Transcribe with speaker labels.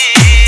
Speaker 1: Yeah.